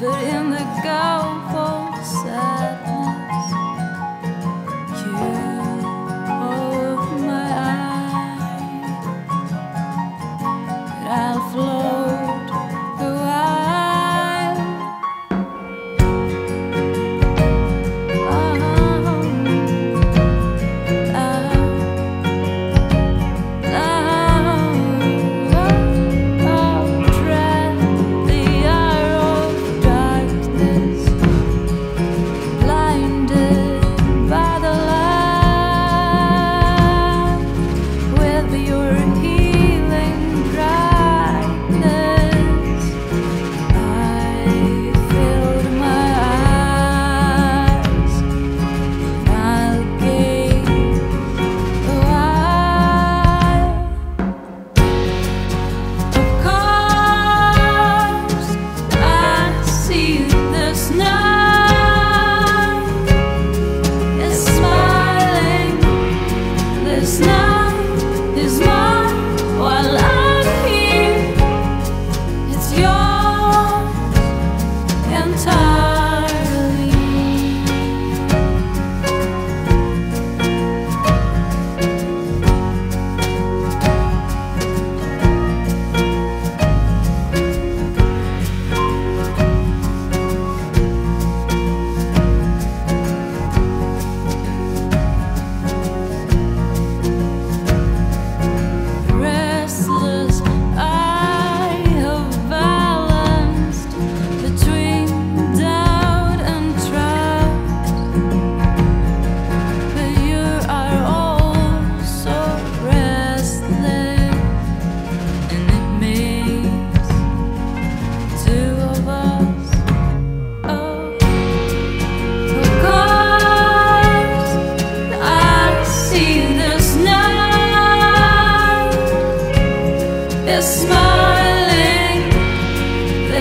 but in the Gulf of Sad.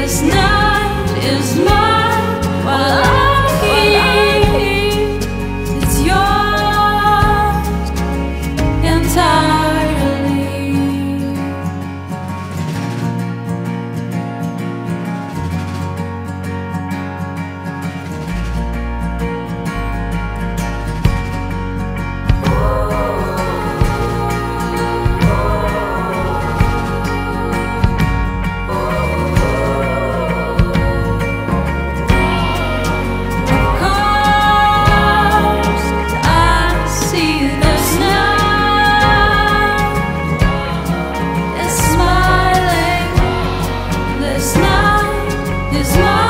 this night is mine. is no